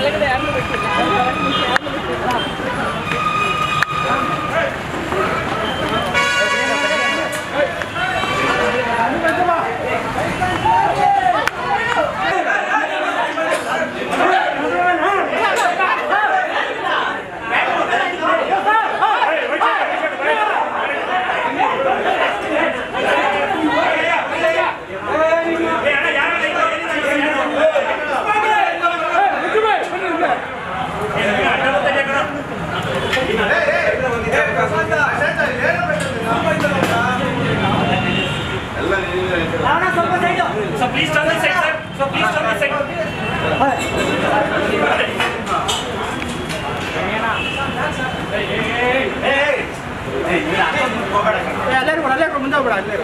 അല്ലെങ്കിൽ So please turn the side, sir. So please turn the side. ಎಲ್ಲರೂ ಕೂಡ ಅಲ್ಲೇ ಮುಂದೆ ಹೋಗ್ಬೇಡ ಅಲ್ಲೇ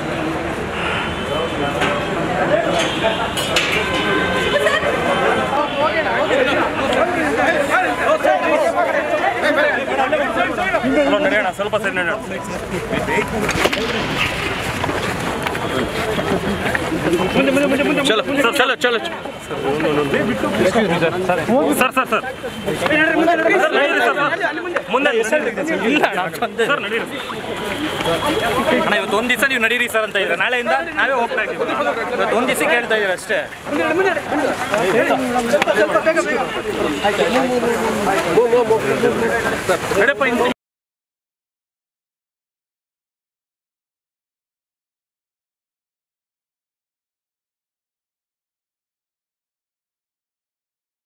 ನಡೆಯೋಣ ಸ್ವಲ್ಪ ಸರಿ ನಡೆಯೋಣ ಚಲೋ ಚಲೋ ಚಲೋ ಚಲೋ. Sir sir sir. Sir sir. ಮುಂದೆ ಇಲ್ಲ ಸರ್ ನಡೀರಿ. ಅಣ್ಣ ಇವತ್ತು ಒಂದು ದಿವಸ ನೀವು ನಡೀರಿ ಸರ್ ಅಂತ ಇದೆ ನಾಳೆಯಿಂದ ನಾವೇ ಹೋಗ್ತಾ ಇದ್ದೀವಿ. ಇವತ್ತು ಒಂದು ದಿವಸ ಕೇಳ್ತಾ ಇದ್ದೀವಿ ಅಷ್ಟೇ. ನಡೆಯಪ್ಪ ಇನ್ನು